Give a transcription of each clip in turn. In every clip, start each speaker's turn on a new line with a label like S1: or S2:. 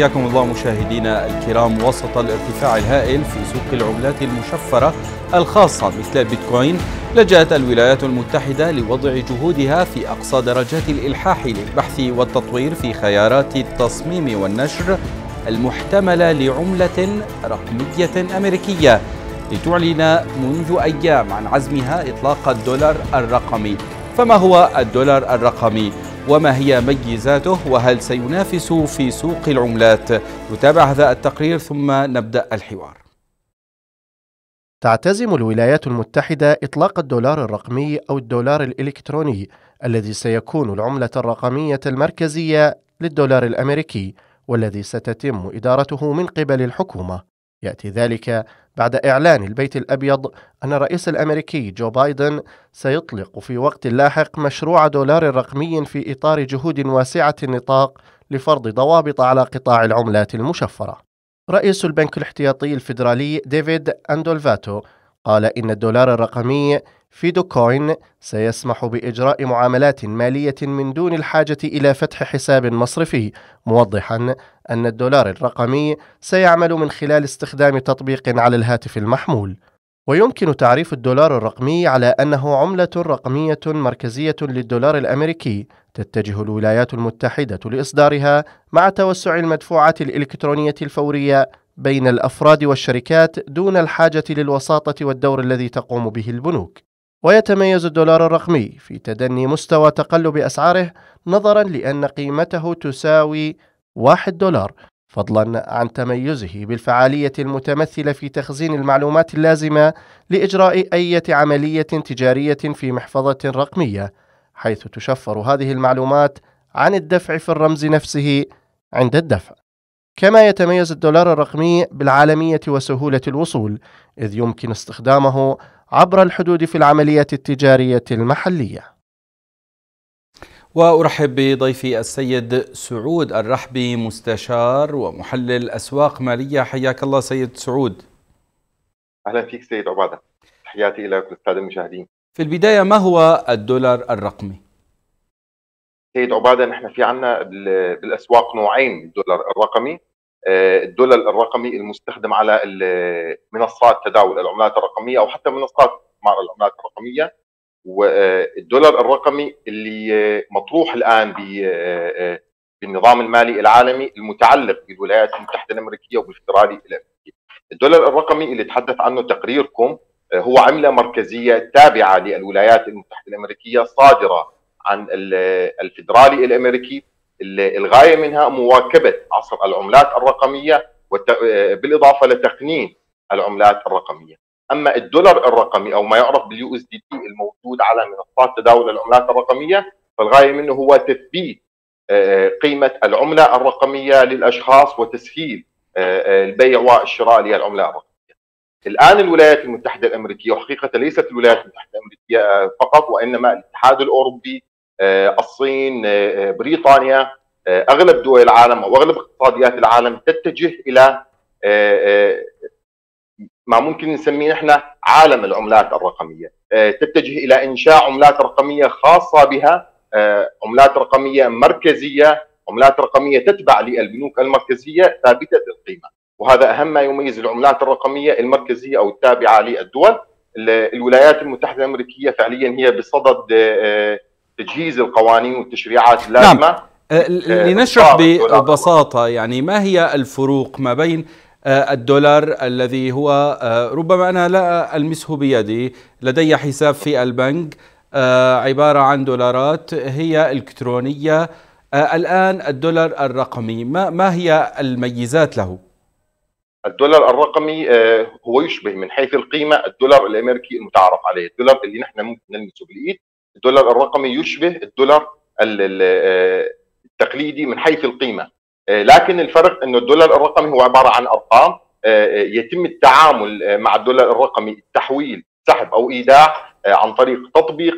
S1: حياكم الله مشاهدينا الكرام وسط الارتفاع الهائل في سوق العملات المشفرة الخاصة مثل البيتكوين لجأت الولايات المتحدة لوضع جهودها في أقصى درجات الإلحاح للبحث والتطوير في خيارات التصميم والنشر المحتملة لعملة رقمية أمريكية لتعلن منذ أيام عن عزمها إطلاق الدولار الرقمي فما هو الدولار الرقمي؟ وما هي ميزاته وهل سينافس في سوق العملات؟ نتابع هذا التقرير ثم نبدأ الحوار.
S2: تعتزم الولايات المتحدة إطلاق الدولار الرقمي أو الدولار الإلكتروني الذي سيكون العملة الرقمية المركزية للدولار الأمريكي والذي ستتم إدارته من قبل الحكومة. يأتي ذلك بعد إعلان البيت الأبيض أن الرئيس الأمريكي جو بايدن سيطلق في وقت لاحق مشروع دولار رقمي في إطار جهود واسعة النطاق لفرض ضوابط على قطاع العملات المشفرة. رئيس البنك الاحتياطي الفيدرالي ديفيد أندولفاتو قال إن الدولار الرقمي Fedcoin سيسمح بإجراء معاملات مالية من دون الحاجة إلى فتح حساب مصرفي، موضحا أن الدولار الرقمي سيعمل من خلال استخدام تطبيق على الهاتف المحمول. ويمكن تعريف الدولار الرقمي على أنه عملة رقمية مركزية للدولار الأمريكي تتجه الولايات المتحدة لإصدارها مع توسع المدفوعات الإلكترونية الفورية بين الأفراد والشركات دون الحاجة للوساطة والدور الذي تقوم به البنوك ويتميز الدولار الرقمي في تدني مستوى تقلب أسعاره نظرا لأن قيمته تساوي واحد دولار فضلا عن تميزه بالفعالية المتمثلة في تخزين المعلومات اللازمة لإجراء اي عملية تجارية في محفظة رقمية حيث تشفر هذه المعلومات عن الدفع في الرمز نفسه عند الدفع. كما يتميز الدولار الرقمي بالعالمية وسهولة الوصول إذ يمكن استخدامه عبر الحدود في العمليات التجارية المحلية.
S1: وأرحب بضيفي السيد سعود الرحبي مستشار ومحلل أسواق مالية. حياك الله سيد سعود.
S3: أهلا فيك سيد عبادة. تحياتي إلى كل السادة المشاهدين.
S1: في البداية ما هو الدولار الرقمي؟
S3: سيد عبادة نحن في عندنا بالأسواق نوعين الدولار الرقمي آه، الدولار الرقمي المستخدم على منصات تداول العملات الرقمية أو حتى منصات استثمار العملات الرقمية والدولار الرقمي اللي مطروح الآن بالنظام المالي العالمي المتعلق بالولايات المتحدة الأمريكية وبالفدرالي الأمريكي. الدولار الرقمي اللي تحدث عنه تقريركم آه، هو عملة مركزية تابعة للولايات المتحدة الأمريكية صادرة عن الفدرالي الأمريكي الغاية منها مواكبة عصر العملات الرقمية بالإضافة لتقنين العملات الرقمية. أما الدولار الرقمي أو ما يعرف بال USDT الموجود على منصات تداول العملات الرقمية فالغاية منه هو تثبيت قيمة العملة الرقمية للأشخاص وتسهيل البيع والشراء للعملة الرقمية. الآن الولايات المتحدة الأمريكية وحقيقة ليست الولايات المتحدة الأمريكية فقط وإنما الاتحاد الأوروبي آه، الصين آه، آه، بريطانيا أغلب دول العالم أو أغلب اقتصاديات العالم تتجه إلى ما ممكن نسميه نحن عالم العملات الرقمية. تتجه إلى إنشاء عملات رقمية خاصة بها عملات رقمية مركزية عملات رقمية تتبع للبنوك المركزية ثابتة القيمة. وهذا أهم ما يميز العملات الرقمية المركزية أو التابعة للدول. الولايات المتحدة الأمريكية فعليا هي بصدد تجهيز القوانين والتشريعات اللازمة نعم.
S1: لنشرح ببساطة يعني ما هي الفروق ما بين أه، الدولار الذي هو ربما أنا لا ألمسه بيدي لدي حساب في البنك عبارة عن دولارات هي إلكترونية الآن الدولار الرقمي ما ما هي الميزات له؟
S3: الدولار الرقمي هو يشبه من حيث القيمة الدولار الأمريكي المتعارف عليه، الدولار اللي نحن ممكن نلمسه بالإيد الدولار الرقمي يشبه الدولار التقليدي من حيث القيمة. آه، لكن الفرق إنه الدولار الرقمي هو عبارة عن أرقام آه، آه، يتم التعامل مع الدولار الرقمي التحويل سحب أو إيداع عن طريق تطبيق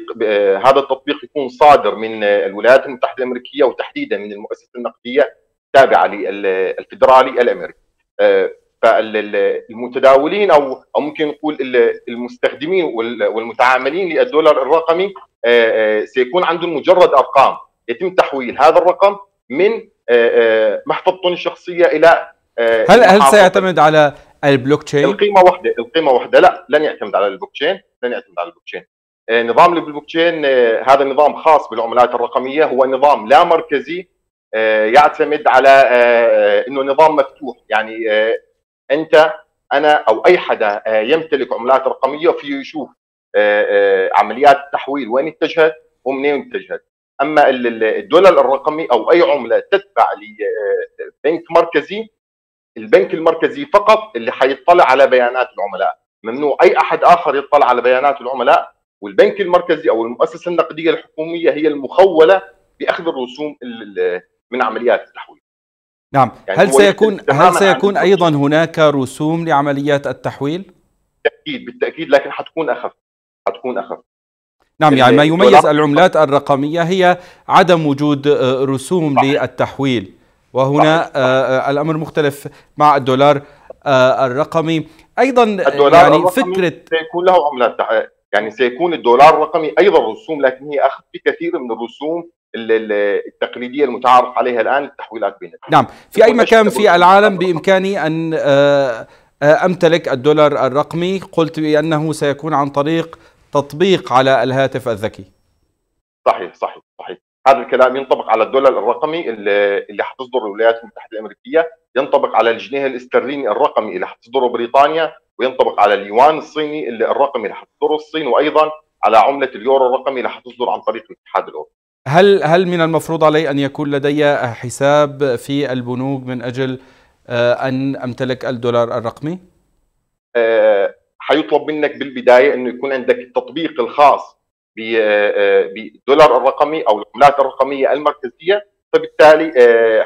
S3: هذا التطبيق يكون صادر من الولايات المتحدة الأمريكية وتحديدا من المؤسسة النقدية التابعة للفدرالي الأمريكي. فالمتداولين أو أو ممكن نقول المستخدمين والمتعاملين للدولار الرقمي آه، آه، سيكون عندهم مجرد أرقام. يتم تحويل هذا الرقم من محفظتهم الشخصية إلى
S1: هل هل سيعتمد على البلوك تشين؟
S3: القيمة واحدة القيمة واحدة. لا لن يعتمد على البلوك تشين لن يعتمد على البلوك تشين نظام البلوك تشين هذا النظام خاص بالعملات الرقمية هو نظام لا مركزي يعتمد على إنه نظام مفتوح. يعني أنت أنا أو أي حدا يمتلك عملات رقمية فيه يشوف عمليات التحويل وين اتجهت؟ ومنين اتجهت؟ أما الدولار الرقمي أو أي عملة تتبع لبنك مركزي البنك المركزي فقط اللي حيطلع على بيانات العملاء. ممنوع أي أحد آخر يطلع على بيانات العملاء. والبنك المركزي أو المؤسسة النقدية الحكومية هي المخولة بأخذ الرسوم من عمليات التحويل.
S1: نعم. يعني هل سيكون هل سيكون أيضا هناك رسوم لعمليات التحويل؟
S3: بالتأكيد بالتأكيد لكن حتكون أخف. حتكون أخف.
S1: نعم يعني ما يميز العملات الرقمية هي عدم وجود رسوم للتحويل. وهنا آه الأمر مختلف مع الدولار آه الرقمي. أيضا
S3: الدولار يعني الرقمي فكره سيكون له عملات يعني سيكون الدولار الرقمي أيضا رسوم لكن هي أخف بكثير من الرسوم التقليدية المتعارف عليها الآن التحويلات بين
S1: نعم. في أي مكان في العالم بإمكاني أن أمتلك الدولار الرقمي؟ قلت بأنه سيكون عن طريق تطبيق على الهاتف الذكي.
S3: صحيح صحيح صحيح. هذا الكلام ينطبق على الدولار الرقمي اللي, اللي حتصدر الولايات المتحدة الأمريكية ينطبق على الجنيه الاسترليني الرقمي اللي حتصدره بريطانيا وينطبق على اليوان الصيني اللي الرقمي اللي حتصدره الصين وأيضا على عملة اليورو الرقمي اللي حتصدر عن طريق الاتحاد الأوروبي.
S1: هل هل من المفروض علي أن يكون لدي حساب في البنوك من أجل أن أمتلك الدولار الرقمي؟
S3: أه حيطلب منك بالبداية إنه يكون عندك التطبيق الخاص بالدولار الرقمي أو العملات الرقمية المركزية فبالتالي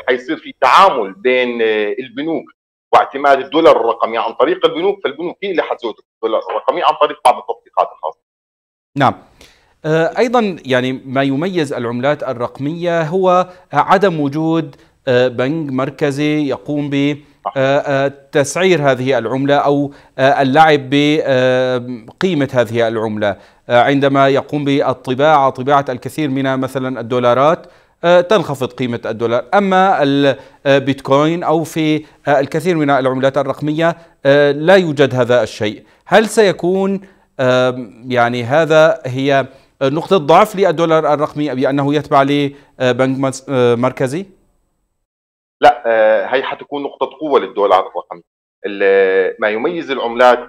S3: حيصير في تعامل بين البنوك واعتماد الدولار الرقمي عن طريق البنوك فالبنوك هي اللي حتزود الدولار الرقمي عن طريق بعض التطبيقات الخاصة.
S1: نعم. أيضا يعني ما يميز العملات الرقمية هو عدم وجود بنك مركزي يقوم ب تسعير هذه العملة أو اللعب بقيمة هذه العملة. عندما يقوم بالطباعة طباعة الكثير من مثلا الدولارات تنخفض قيمة الدولار. أما البيتكوين أو في الكثير من العملات الرقمية لا يوجد هذا الشيء. هل سيكون يعني هذا هي نقطة ضعف للدولار الرقمي بأنه يتبع لبنك مركزي؟
S3: لا هي حتكون نقطة قوة للدولار الرقمي ما يميز العملات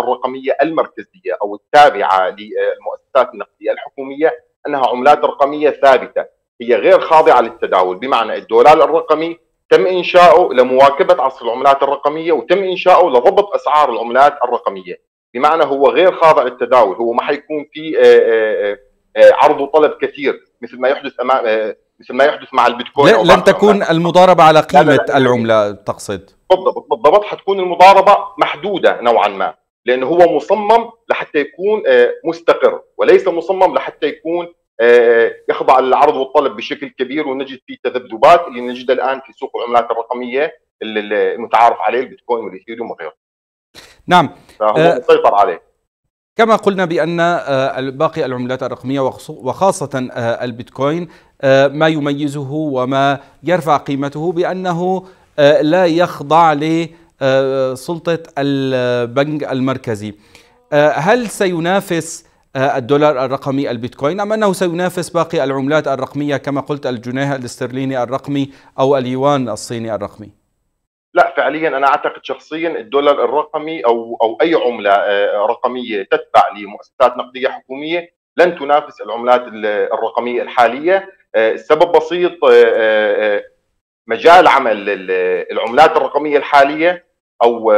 S3: الرقمية المركزية أو التابعة للمؤسسات النقدية الحكومية أنها عملات رقمية ثابتة هي غير خاضعة للتداول. بمعنى الدولار الرقمي تم إنشاؤه لمواكبة عصر العملات الرقمية وتم إنشاؤه لضبط أسعار العملات الرقمية. بمعنى هو غير خاضع للتداول هو ما حيكون في عرض وطلب كثير مثل ما يحدث أمام مثل ما يحدث مع البيتكوين
S1: لن تكون المضاربة على قيمة لا لا. العملة تقصد.
S3: بالضبط بالضبط حتكون المضاربة محدودة نوعا ما لأنه هو مصمم لحتى يكون مستقر وليس مصمم لحتى يكون يخضع للعرض والطلب بشكل كبير ونجد فيه تذبذبات اللي نجدها الآن في سوق العملات الرقمية المتعارف عليه البيتكوين والاثيريوم وغيره.
S1: نعم.
S3: فهو مسيطر عليه.
S1: كما قلنا بأن باقي العملات الرقمية وخاصة البيتكوين ما يميزه وما يرفع قيمته بأنه لا يخضع لسلطة البنك المركزي. هل سينافس الدولار الرقمي البيتكوين؟ أم أنه سينافس باقي العملات الرقمية كما قلت الجنيه الاسترليني الرقمي أو اليوان الصيني الرقمي؟
S3: لا فعليا أنا أعتقد شخصيا الدولار الرقمي أو أو أي عملة رقمية تتبع لمؤسسات نقدية حكومية لن تنافس العملات الرقمية الحالية. السبب بسيط مجال عمل العملات الرقمية الحالية أو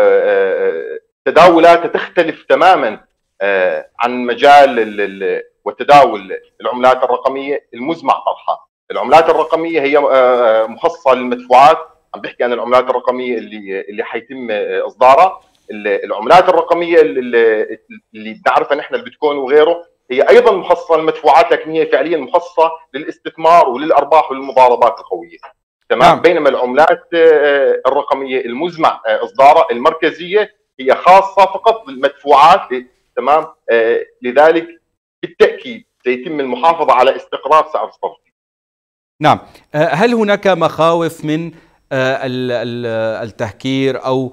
S3: تداولاتها تختلف تماما عن مجال وتداول العملات الرقمية المزمع طرحها العملات الرقمية هي مخصصة للمدفوعات عم بحكي عن العملات الرقمية اللي اللي حيتم إصدارها. العملات الرقمية اللي, اللي بنعرفها نحن البيتكوين وغيره هي أيضا مخصصة للمدفوعات لكن هي فعليا مخصصة للاستثمار وللأرباح والمضاربات القوية. تمام؟ نعم. بينما العملات الرقمية المزمع إصدارها المركزية هي خاصة فقط بالمدفوعات تمام؟ لذلك بالتأكيد سيتم المحافظة على استقرار سعر الصرف.
S1: نعم. هل هناك مخاوف من التهكير أو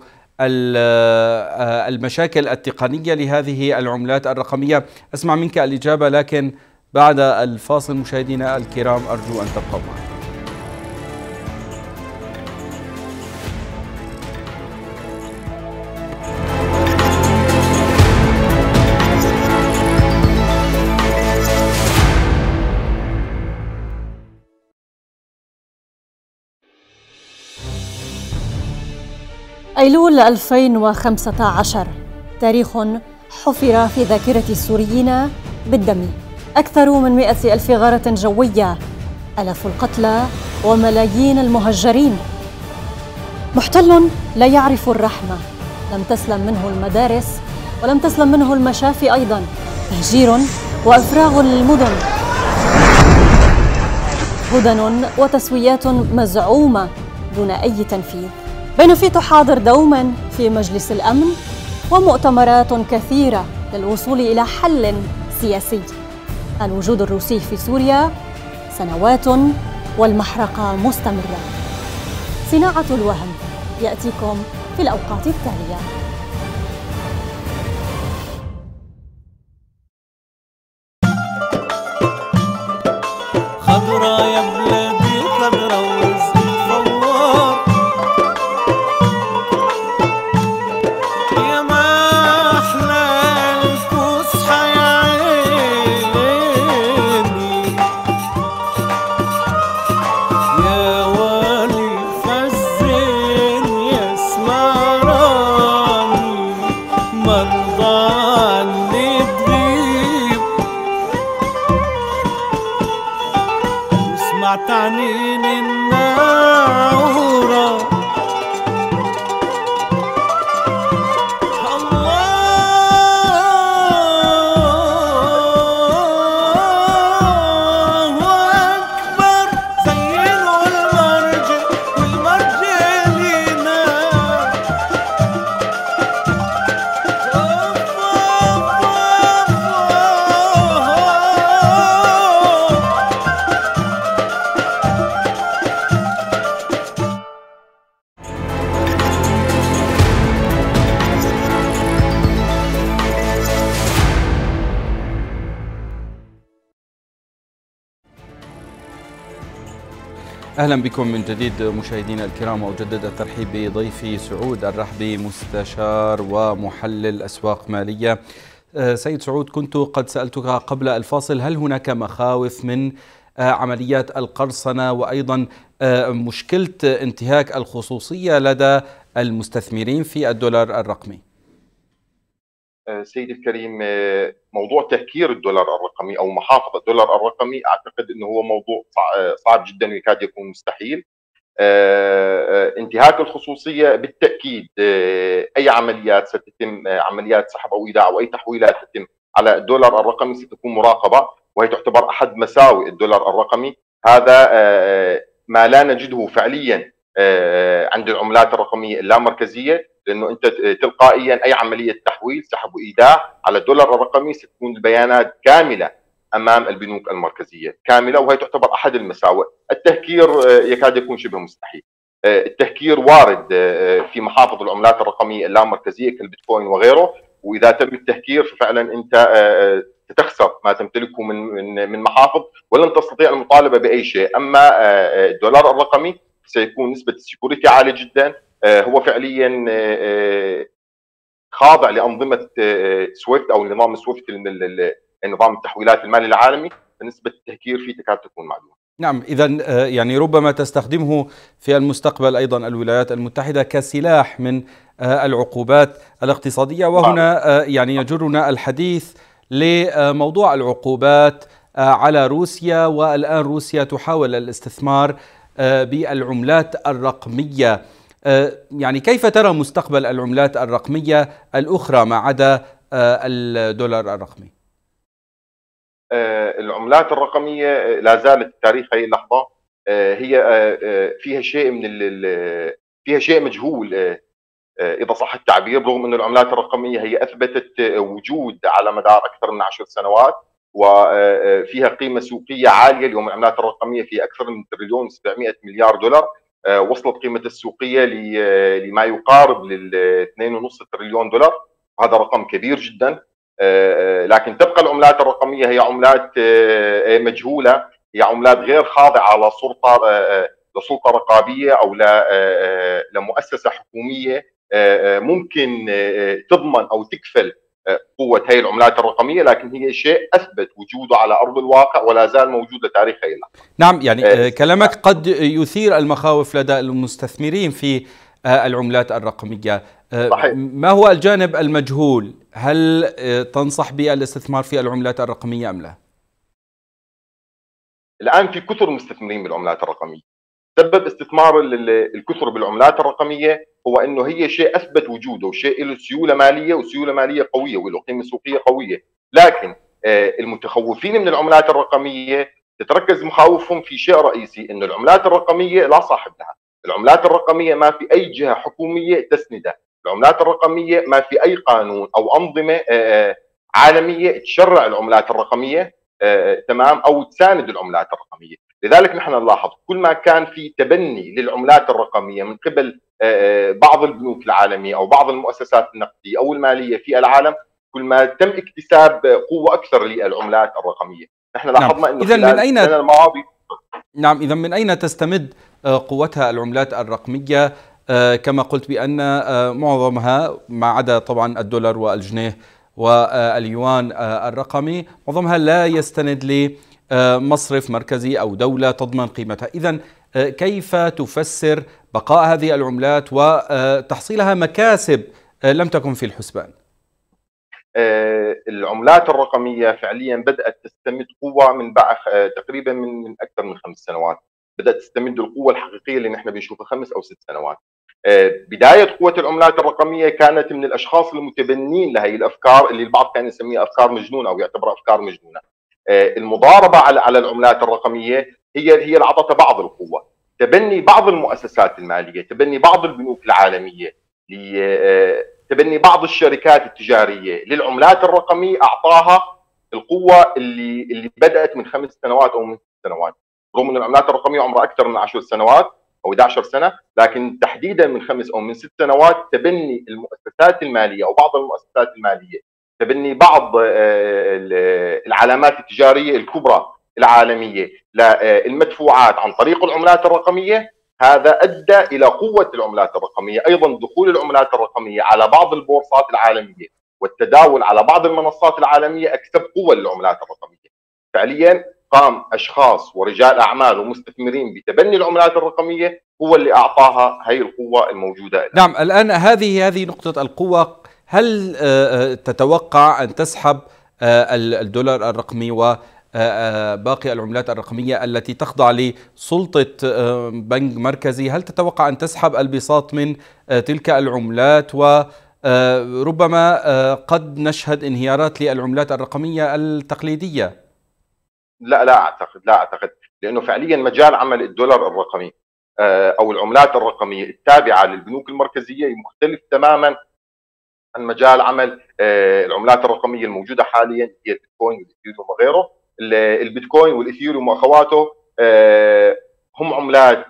S1: المشاكل التقنية لهذه العملات الرقمية. أسمع منك الإجابة لكن بعد الفاصل مشاهدينا الكرام أرجو أن تبقوا معنا.
S4: أيلول 2015 تاريخ حفر في ذاكرة السوريين بالدم. أكثر من مئة ألف غارة جوية. ألاف القتلى وملايين المهجرين. محتل لا يعرف الرحمة. لم تسلم منه المدارس ولم تسلم منه المشافي أيضا. تهجير وإفراغ للمدن. هدن وتسويات مزعومة دون أي تنفيذ. بينما تحاضر دوما في مجلس الأمن ومؤتمرات كثيرة للوصول إلى حل سياسي. الوجود الروسي في سوريا سنوات والمحرقة مستمرة. صناعة الوهم يأتيكم في
S5: الأوقات التالية.
S1: أهلا بكم من جديد مشاهدينا الكرام واجدد الترحيب بضيفي سعود الرحبي مستشار ومحلل أسواق مالية. آه، سيد سعود كنت قد سألتك قبل الفاصل هل هناك مخاوف من آه، عمليات القرصنة وأيضا آه، مشكلة انتهاك الخصوصية لدى المستثمرين في الدولار الرقمي؟
S3: سيدي الكريم موضوع تهكير الدولار الرقمي أو محافظة الدولار الرقمي أعتقد إنه هو موضوع صعب جدا ويكاد يكون مستحيل. انتهاك الخصوصية بالتأكيد أي عمليات ستتم عمليات سحب أو إيداع أو اي تحويلات تتم على الدولار الرقمي ستكون مراقبة وهي تعتبر أحد مساوئ الدولار الرقمي. هذا ما لا نجده فعليا عند العملات الرقمية اللامركزيه لأنه أنت تلقائيا أي عملية تحويل سحب وايداع على الدولار الرقمي ستكون البيانات كاملة أمام البنوك المركزية. كاملة وهي تعتبر أحد المساوئ. التهكير آه، يكاد يكون شبه مستحيل. آه، التهكير وارد آه، في محافظ العملات الرقمية اللامركزية كالبيتكوين وغيره. وإذا تم التهكير ففعلا أنت ستخسر ما تمتلكه من من من محافظ ولن تستطيع المطالبة بأي شيء. أما الدولار الرقمي سيكون نسبة السكيورتي عالية جدا. هو فعليا آه، آه، خاضع لأنظمة SWIFT أو نظام SWIFT نظام التحويلات المالي العالمي فنسبة التهكير فيه تكاد تكون معلومه.
S1: نعم اذا يعني ربما تستخدمه في المستقبل أيضا الولايات المتحدة كسلاح من العقوبات الاقتصادية وهنا نعم. يعني يجرنا الحديث لموضوع العقوبات على روسيا والآن روسيا تحاول الاستثمار بالعملات الرقمية آه، يعني كيف ترى مستقبل العملات الرقمية الأخرى ما عدا آه، الدولار الرقمي؟
S3: آه، العملات الرقمية لا زالت تاريخ هذه اللحظة. هي فيها شيء من فيها شيء مجهول. إذا صح التعبير رغم إن العملات الرقمية هي أثبتت وجود على مدار أكثر من عشر سنوات وفيها قيمة سوقية عالية. اليوم العملات الرقمية في أكثر من تريليون 700 مليار دولار. وصلت قيمة السوقية لما يقارب لل 2.5 تريليون دولار. هذا رقم كبير جدا. لكن تبقى العملات الرقمية هي عملات مجهولة. هي عملات غير خاضعة لسلطه لسلطه رقابية أو لمؤسسه حكومية ممكن تضمن أو تكفل قوة هي العملات الرقمية لكن هي شيء أثبت وجوده على أرض الواقع ولا زال موجود لتاريخ هي
S1: نعم يعني آه كلامك قد يثير المخاوف لدى المستثمرين في آه العملات الرقمية. آه صحيح. ما هو الجانب المجهول؟ هل آه تنصح بالاستثمار في العملات الرقمية أم لا؟
S3: الآن في كثر مستثمرين بالعملات الرقمية. سبب استثمار الكثر بالعملات الرقمية هو إنه هي شيء أثبت وجوده وشيء له سيولة مالية وسيولة مالية قوية وله قيمه سوقيه قوية. لكن المتخوفين من العملات الرقمية تتركز مخاوفهم في شيء رئيسي إنه العملات الرقمية لا صاحب لها العملات الرقمية ما في أي جهة حكومية تسندها العملات الرقمية ما في أي قانون أو أنظمة عالمية تشرع العملات الرقمية. تمام أو تساند العملات الرقمية. لذلك نحن نلاحظ كل ما كان في تبني للعملات الرقمية من قبل بعض البنوك العالمييه أو بعض المؤسسات النقدية أو المالية في العالم كل ما تم اكتساب قوة أكثر للعملات الرقمية. نحن لاحظنا
S1: نعم. إنه اذا من أين الماضي نعم اذا من أين تستمد قوتها العملات الرقمية؟ كما قلت بأن معظمها ما عدا طبعا الدولار والجنيه واليوان الرقمي. معظمها لا يستند لمصرف مركزي أو دولة تضمن قيمتها. اذا كيف تفسر بقاء هذه العملات وتحصيلها مكاسب لم تكن في الحسبان؟
S3: العملات الرقمية فعليا بدأت تستمد قوة من بعد تقريبا من أكثر من خمس سنوات. بدأت تستمد القوة الحقيقية اللي نحن بنشوفها خمس أو ست سنوات. بداية قوة العملات الرقمية كانت من الأشخاص المتبنين لهي الأفكار اللي البعض كان يسميها أفكار مجنونة أو يعتبرها أفكار مجنونة. المضاربة على على العملات الرقمية هي هي اللي أعطتها بعض القوة. تبني بعض المؤسسات المالية، تبني بعض البنوك العالمية، تبني بعض الشركات التجارية. للعملات الرقمية أعطاها القوة اللي اللي بدأت من خمس سنوات أو من ست سنوات، رغم إن العملات الرقمية عمرها أكثر من 10 سنوات أو 11 سنة، لكن تحديدا من خمس أو من ست سنوات تبني المؤسسات المالية أو بعض المؤسسات المالية تبني بعض العلامات التجارية الكبرى العالمية للمدفوعات عن طريق العملات الرقمية هذا أدى إلى قوة العملات الرقمية، أيضا دخول العملات الرقمية على بعض البورصات العالمية والتداول على بعض المنصات العالمية أكسب قوة للعملات الرقمية. فعليا قام أشخاص ورجال أعمال ومستثمرين بتبني العملات الرقمية هو اللي أعطاها هي القوة الموجودة الآن.
S1: نعم الآن هذه هذه نقطة القوة. هل تتوقع أن تسحب الدولار الرقمي و باقي العملات الرقمية التي تخضع لسلطة بنك مركزي؟ هل تتوقع أن تسحب البساط من تلك العملات؟ وربما قد نشهد انهيارات للعملات الرقمية التقليدية.
S3: لا لا أعتقد لا أعتقد لأنه فعليا مجال عمل الدولار الرقمي أو العملات الرقمية التابعة للبنوك المركزية مختلف تماما عن مجال عمل العملات الرقمية الموجودة حاليا هي البيتكوين والاثيريوم وغيره. البيتكوين والاثيريوم وأخواته هم عملات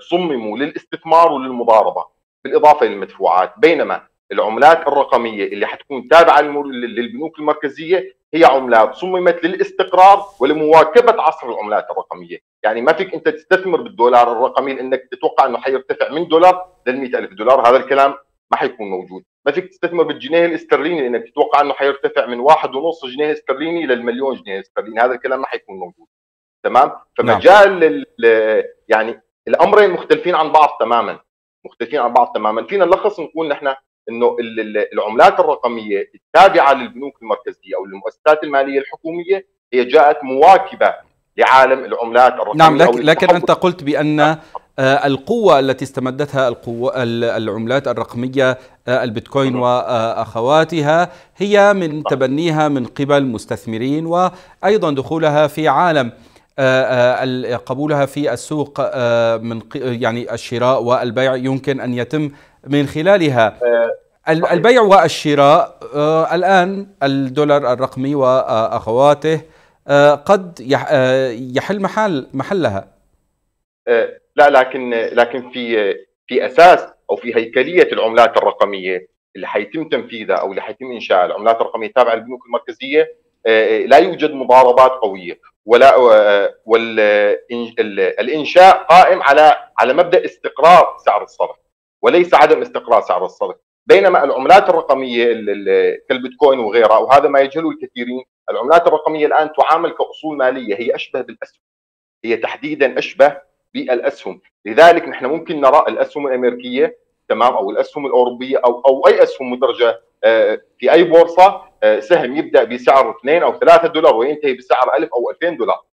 S3: صمموا للاستثمار وللمضاربة بالإضافة للمدفوعات بينما العملات الرقمية اللي حتكون تابعة للبنوك المركزية هي عملات صممت للاستقرار ولمواكبة عصر العملات الرقمية، يعني ما فيك أنت تستثمر بالدولار الرقمي لأنك تتوقع إنه حيرتفع من دولار لل ألف دولار، هذا الكلام ما حيكون موجود، ما فيك تستثمر بالجنيه الاسترليني لأنك تتوقع إنه حيرتفع من واحد ونص جنيه استرليني للمليون جنيه استرليني. هذا الكلام ما حيكون موجود. تمام؟ فمجال نعم. يعني الأمرين مختلفين عن بعض تماما. مختلفين عن بعض تماما. فينا نلخص نقول نحن إنه العملات الرقمية التابعة للبنوك المركزية أو للمؤسسات المالية الحكومية هي جاءت مواكبة لعالم العملات الرقمية
S1: نعم لكن, لكن أنت قلت بأن. آه، القوة التي استمدتها القوة العملات الرقمية آه، البيتكوين وأخواتها هي من تبنيها من قبل مستثمرين وأيضا دخولها في عالم قبولها في السوق من يعني الشراء والبيع يمكن أن يتم من خلالها. البيع والشراء الآن الدولار الرقمي وأخواته قد يحل محل محلها.
S3: لا لكن لكن في في أساس أو في هيكلية العملات الرقمية اللي حيتم تنفيذها أو اللي حيتم انشاء العملات الرقمية التابعة للبنوك المركزية لا يوجد مضاربات قوية. ولا والانشاء قائم على على مبدأ استقرار سعر الصرف وليس عدم استقرار سعر الصرف. بينما العملات الرقمية كالبيتكوين وغيرها وهذا ما يجهله الكثيرين العملات الرقمية الآن تعامل كأصول مالية هي أشبه بالأسهم. هي تحديدا أشبه بالأسهم. لذلك نحن ممكن نرى الأسهم الأمريكية تمام أو الأسهم الأوروبية أو أو أي أسهم مدرجة آه، في أي بورصة آه، سهم يبدأ بسعر 2 أو 3 دولار وينتهي بسعر 1000 أو 2000 دولار.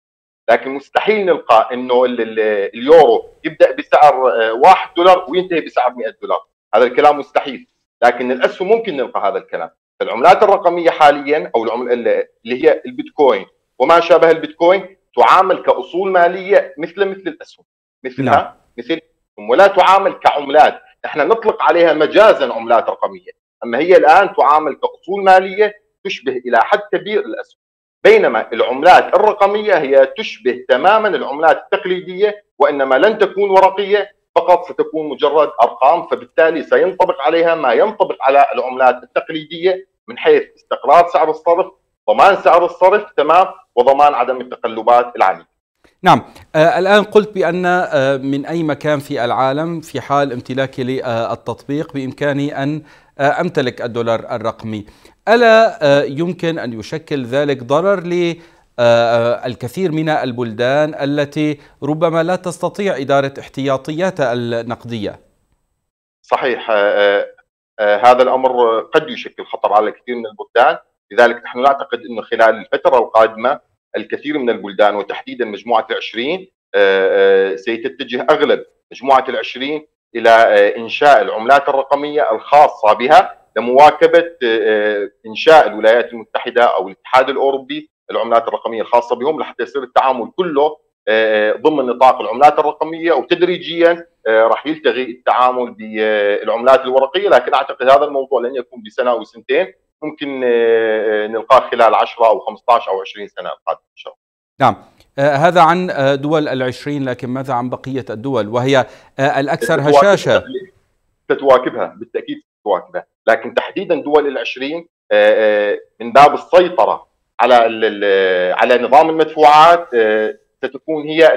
S3: لكن مستحيل نلقى إنه اليورو يبدأ بسعر 1 آه، دولار وينتهي بسعر 100 دولار. هذا الكلام مستحيل. لكن الاسهم ممكن نلقى هذا الكلام. العملات الرقمية حاليا أو اللي هي البيتكوين وما شابه البيتكوين تعامل كأصول مالية مثل مثل الأسهم. مثلها نعم. مثل ولا تعامل كعملات. نحن نطلق عليها مجازا عملات رقمية. أما هي الآن تعامل كأصول مالية تشبه إلى حد كبير الاسهم بينما العملات الرقمية هي تشبه تماما العملات التقليدية وإنما لن تكون ورقية فقط ستكون مجرد أرقام فبالتالي سينطبق عليها ما ينطبق على العملات التقليدية من حيث استقرار سعر الصرف ضمان سعر الصرف تمام وضمان عدم التقلبات العالية.
S1: نعم. آه الآن قلت بأن آه من أي مكان في العالم في حال امتلاكي للتطبيق بإمكاني أن أمتلك الدولار الرقمي. ألا آه يمكن أن يشكل ذلك ضرر ل آه، الكثير من البلدان التي ربما لا تستطيع إدارة احتياطياتها النقدية.
S3: صحيح آه، هذا الأمر قد يشكل خطر على كثير من البلدان. لذلك نحن نعتقد أنه خلال الفترة القادمة الكثير من البلدان وتحديدا مجموعة العشرين آه، آه، سيتتجه أغلب مجموعة العشرين إلى آه، إنشاء العملات الرقمية الخاصة بها لمواكبة إنشاء الولايات المتحدة أو الاتحاد الأوروبي العملات الرقمية الخاصة بهم لحتى يصير التعامل كله ضمن نطاق العملات الرقمية وتدريجيا راح يلتغي التعامل بالعملات الورقية لكن أعتقد هذا الموضوع لن يكون بسنة أو سنتين ممكن آه، نلقاه خلال 10 أو 15 أو 20 سنة القادمة إن شاء الله.
S1: نعم آه هذا عن آه، دول العشرين لكن ماذا عن بقية الدول؟ وهي آه الأكثر هشاشة.
S3: تتواكبها بالتأكيد تتواكبها. لكن تحديدا دول العشرين آه، آه، من باب السيطرة على على نظام المدفوعات ستكون هي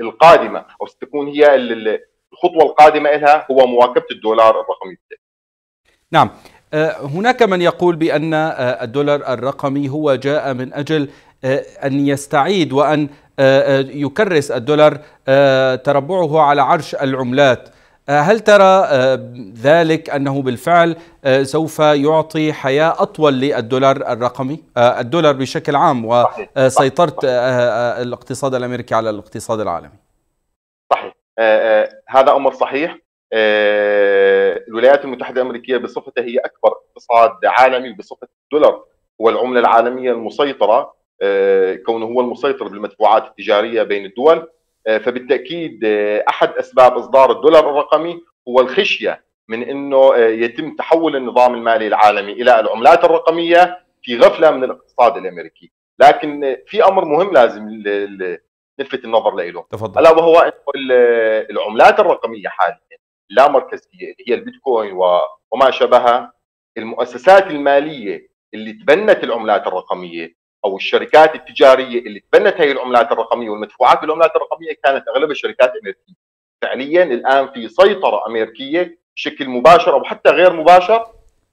S3: القادمة أو ستكون هي الخطوة القادمة لها هو مواكبة الدولار الرقمي
S1: نعم. آه، هناك من يقول بأن آه، الدولار الرقمي هو جاء من أجل آه، أن يستعيد وأن يكرس الدولار تربعه على عرش العملات. هل ترى ذلك أنه بالفعل سوف يعطي حياة أطول للدولار الرقمي؟ الدولار بشكل عام وسيطرة الاقتصاد الأمريكي على الاقتصاد العالمي.
S3: صحيح. هذا أمر صحيح. آه، الولايات المتحدة الأمريكية بصفتها هي أكبر اقتصاد عالمي بصفة الدولار العالمية المسيطرة. آه، كونه هو المسيطر بالمدفوعات التجارية بين الدول. آه، فبالتأكيد أحد أسباب إصدار الدولار الرقمي هو الخشية من إنه يتم تحول النظام المالي العالمي إلى العملات الرقمية في غفلة من الاقتصاد الأمريكي. لكن في أمر مهم لازم نلفت النظر له تفضل. ألا وهو العملات الرقمية حاليا لا مركزيه اللي هي البيتكوين وما شابهها المؤسسات المالية اللي تبنت العملات الرقمية أو الشركات التجارية اللي تبنت هذه العملات الرقمية والمدفوعات بالعملات الرقمية كانت أغلبها شركات أمريكية. فعليا الآن في سيطرة أمريكية بشكل مباشر أو حتى غير مباشر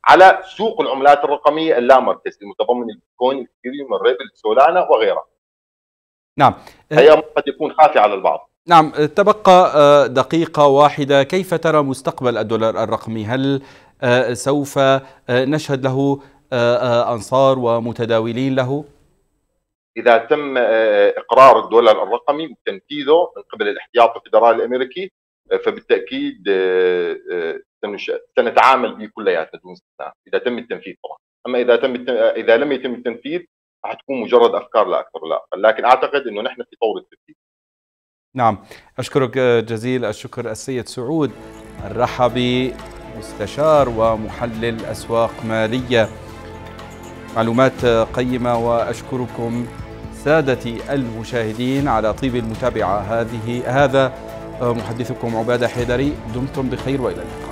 S3: على سوق العملات الرقمية اللامركزي المتضمن البيتكوين، الاثيريوم، الريبل، سولانا وغيرها.
S1: نعم.
S3: هي قد يكون خافي على البعض.
S1: نعم تبقى آه، دقيقة واحدة كيف ترى مستقبل الدولار الرقمي هل آه، سوف آه، نشهد له أنصار ومتداولين له؟
S3: إذا تم إقرار الدولار الرقمي وتنفيذه من قبل الإحتياط الفدرالي الأمريكي فبالتأكيد سنتعامل به كلياتنا دون استثناء إذا تم التنفيذ طبعا. أما إذا تم إذا لم يتم التنفيذ راح تكون مجرد أفكار لا أكثر ولا أقل. لكن أعتقد أنه نحن في طور التنفيذ.
S1: نعم. أشكرك جزيل الشكر السيد سعود. الرحبي مستشار ومحلل أسواق مالية. معلومات قيمة وأشكركم. سادتي المشاهدين على طيب المتابعة. هذه هذا محدثكم عبادة حيدري. دمتم بخير وإلى اللقاء.